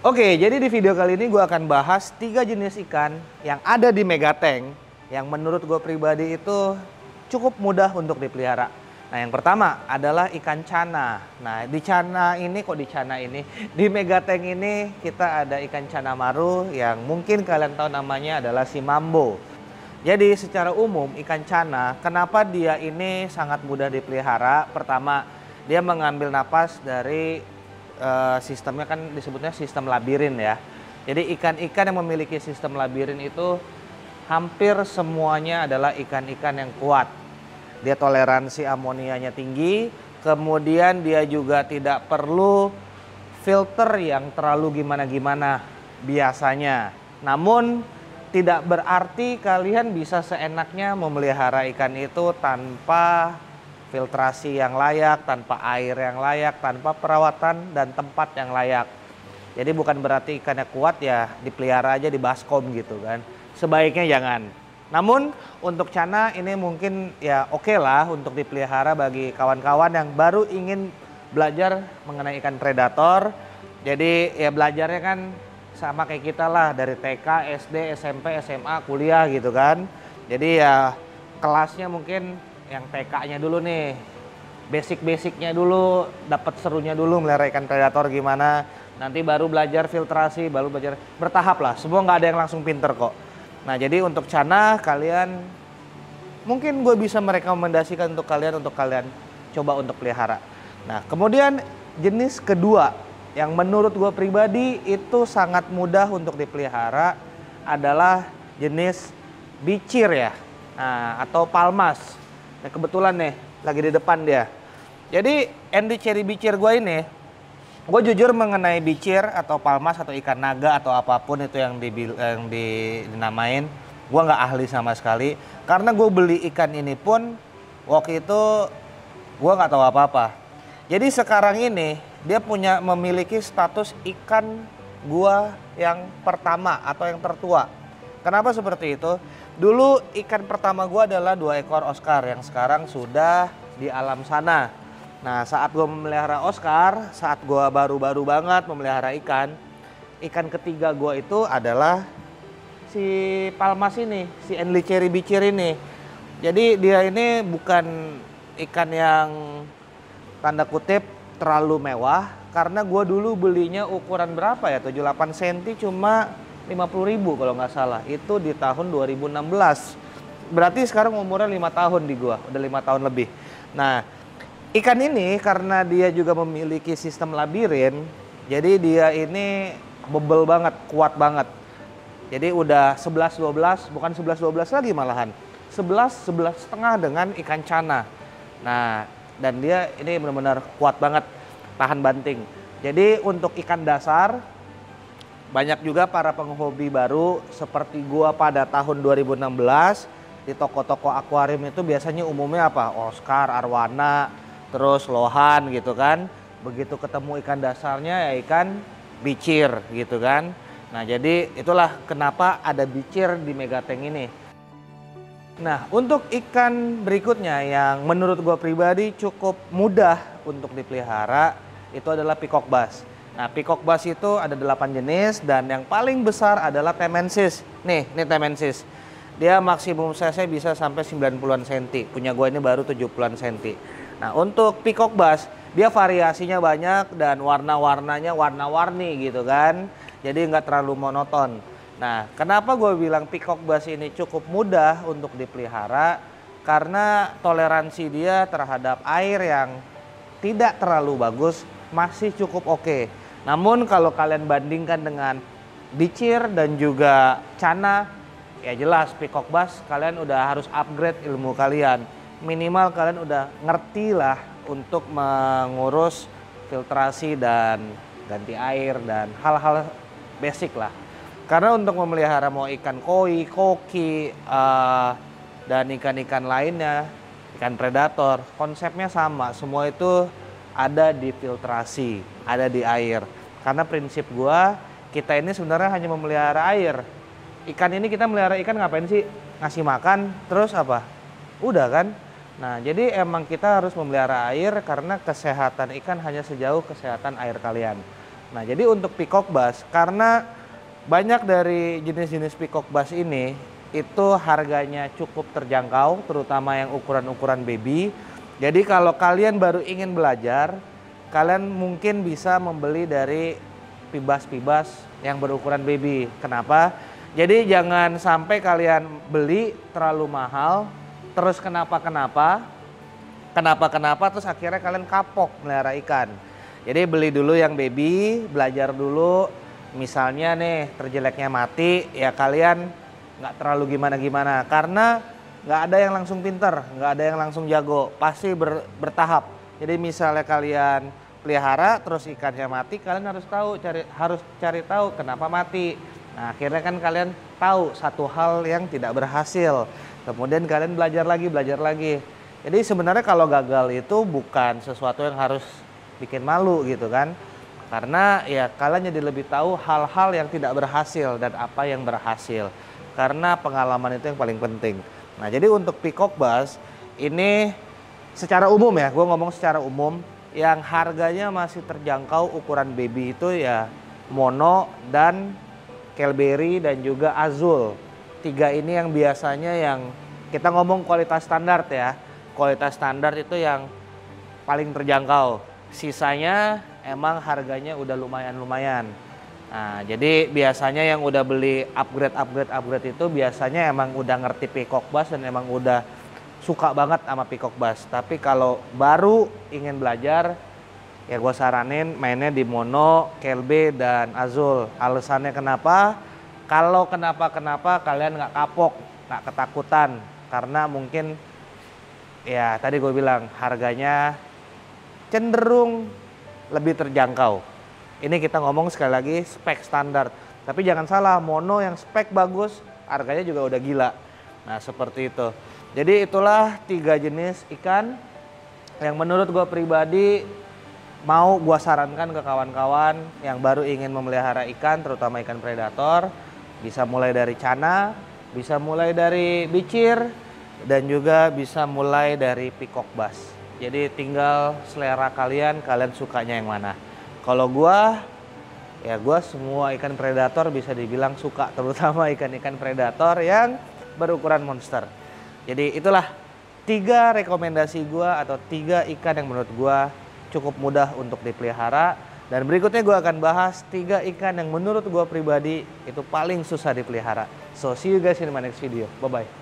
Oke, jadi di video kali ini gue akan bahas tiga jenis ikan yang ada di Megatank yang menurut gue pribadi itu cukup mudah untuk dipelihara. Nah, yang pertama adalah ikan cana. Nah, di cana ini kok di cana ini, di Megatank ini kita ada ikan cana maru yang mungkin kalian tahu namanya adalah si mambo. Jadi secara umum ikan cana, kenapa dia ini sangat mudah dipelihara? Pertama, dia mengambil napas dari uh, sistemnya kan disebutnya sistem labirin ya. Jadi ikan-ikan yang memiliki sistem labirin itu hampir semuanya adalah ikan-ikan yang kuat. Dia toleransi amonianya tinggi, kemudian dia juga tidak perlu filter yang terlalu gimana-gimana biasanya. Namun tidak berarti kalian bisa seenaknya memelihara ikan itu tanpa filtrasi yang layak, tanpa air yang layak, tanpa perawatan dan tempat yang layak. Jadi bukan berarti ikannya kuat ya dipelihara aja di baskom gitu kan. Sebaiknya jangan. Namun untuk cana ini mungkin ya oke okay lah untuk dipelihara bagi kawan-kawan yang baru ingin belajar mengenai ikan predator. Jadi ya belajarnya kan sama kayak kita lah dari TK, SD, SMP, SMA, kuliah gitu kan. Jadi ya kelasnya mungkin yang TK-nya dulu nih. Basic-basicnya dulu dapat serunya dulu melihara ikan predator gimana. Nanti baru belajar filtrasi baru belajar bertahap lah. Semua nggak ada yang langsung pinter kok. Nah jadi untuk cana kalian mungkin gue bisa merekomendasikan untuk kalian untuk kalian coba untuk pelihara. Nah kemudian jenis kedua yang menurut gue pribadi itu sangat mudah untuk dipelihara adalah jenis bicir ya. Nah, atau palmas Nah kebetulan nih lagi di depan dia. Jadi Andy Cherry Bicir gue ini, gue jujur mengenai bicir atau palmas atau ikan naga atau apa pun itu yang, di, yang di, dinamain, gue nggak ahli sama sekali. Karena gue beli ikan ini pun waktu itu gue nggak tahu apa-apa. Jadi sekarang ini dia punya memiliki status ikan gua yang pertama atau yang tertua. Kenapa seperti itu? Dulu ikan pertama gue adalah dua ekor Oscar yang sekarang sudah di alam sana. Nah saat gue memelihara Oscar, saat gue baru-baru banget memelihara ikan, ikan ketiga gue itu adalah si palmas ini, si Enliceri bicir ini. Jadi dia ini bukan ikan yang tanda kutip terlalu mewah karena gue dulu belinya ukuran berapa ya 78 cm cuma 50 ribu kalau nggak salah. Itu di tahun 2016. Berarti sekarang umurnya lima tahun di gua, udah lima tahun lebih. Nah, ikan ini karena dia juga memiliki sistem labirin, jadi dia ini bebel banget, kuat banget. Jadi udah 11 12, bukan 11 12 lagi malahan. 11 11 setengah dengan ikan cana. Nah, dan dia ini benar-benar kuat banget tahan banting. Jadi untuk ikan dasar banyak juga para penghobi baru seperti gua pada tahun 2016 di toko-toko akuarium itu biasanya umumnya apa? Oscar, arwana, terus lohan gitu kan. Begitu ketemu ikan dasarnya ya ikan bicir gitu kan. Nah jadi itulah kenapa ada bicir di megateng ini. Nah untuk ikan berikutnya yang menurut gua pribadi cukup mudah untuk dipelihara itu adalah peacock bass. Nah, peacock bass itu ada 8 jenis dan yang paling besar adalah temensis. Nih, ini temensis. Dia maksimum size bisa sampai 90-an cm. Punya gue ini baru 70-an cm. Nah, untuk peacock bass, dia variasinya banyak dan warna-warnanya warna-warni gitu kan. Jadi nggak terlalu monoton. Nah, kenapa gue bilang peacock bass ini cukup mudah untuk dipelihara? Karena toleransi dia terhadap air yang tidak terlalu bagus masih cukup oke. Okay. Namun kalau kalian bandingkan dengan bicir dan juga cana, ya jelas peacock bass kalian udah harus upgrade ilmu kalian. Minimal kalian udah ngerti lah untuk mengurus filtrasi dan ganti air dan hal-hal basic lah. Karena untuk memelihara mau ikan koi, koki, uh, dan ikan-ikan lainnya, ikan predator, konsepnya sama. Semua itu ada di filtrasi, ada di air. Karena prinsip gua, kita ini sebenarnya hanya memelihara air. Ikan ini kita melihara ikan ngapain sih? Ngasih makan, terus apa? Udah kan? Nah, jadi emang kita harus memelihara air karena kesehatan ikan hanya sejauh kesehatan air kalian. Nah, jadi untuk peacock bass karena banyak dari jenis-jenis peacock bass ini itu harganya cukup terjangkau, terutama yang ukuran-ukuran baby. Jadi kalau kalian baru ingin belajar, kalian mungkin bisa membeli dari pibas-pibas yang berukuran baby. Kenapa? Jadi jangan sampai kalian beli terlalu mahal, terus kenapa-kenapa, kenapa-kenapa, terus akhirnya kalian kapok melihara ikan. Jadi beli dulu yang baby, belajar dulu. Misalnya nih terjeleknya mati, ya kalian nggak terlalu gimana-gimana. Karena nggak ada yang langsung pinter, nggak ada yang langsung jago. Pasti ber, bertahap. Jadi misalnya kalian pelihara terus ikannya mati, kalian harus tahu cari harus cari tahu kenapa mati. Nah, akhirnya kan kalian tahu satu hal yang tidak berhasil. Kemudian kalian belajar lagi, belajar lagi. Jadi sebenarnya kalau gagal itu bukan sesuatu yang harus bikin malu gitu kan karena ya kalian jadi lebih tahu hal-hal yang tidak berhasil dan apa yang berhasil karena pengalaman itu yang paling penting nah jadi untuk peacock bass ini secara umum ya gue ngomong secara umum yang harganya masih terjangkau ukuran baby itu ya mono dan kelberry dan juga azul. Tiga ini yang biasanya yang kita ngomong kualitas standar ya. Kualitas standar itu yang paling terjangkau. Sisanya emang harganya udah lumayan-lumayan. Nah, jadi biasanya yang udah beli upgrade upgrade upgrade itu biasanya emang udah ngerti peacock bass dan emang udah suka banget sama peacock bass. Tapi kalau baru ingin belajar ya gue saranin mainnya di mono, kelbe dan azul. Alasannya kenapa? Kalau kenapa-kenapa kalian nggak kapok, nggak ketakutan karena mungkin ya tadi gue bilang harganya cenderung lebih terjangkau. Ini kita ngomong sekali lagi spek standar. Tapi jangan salah, mono yang spek bagus, harganya juga udah gila. Nah seperti itu. Jadi itulah tiga jenis ikan yang menurut gue pribadi mau gue sarankan ke kawan-kawan yang baru ingin memelihara ikan, terutama ikan predator. Bisa mulai dari cana, bisa mulai dari bicir, dan juga bisa mulai dari peacock bass. Jadi tinggal selera kalian, kalian sukanya yang mana. Kalau gua ya gua semua ikan predator bisa dibilang suka, terutama ikan-ikan predator yang berukuran monster. Jadi itulah tiga rekomendasi gua atau tiga ikan yang menurut gua cukup mudah untuk dipelihara. Dan berikutnya gue akan bahas tiga ikan yang menurut gue pribadi itu paling susah dipelihara. So see you guys in my next video. Bye-bye.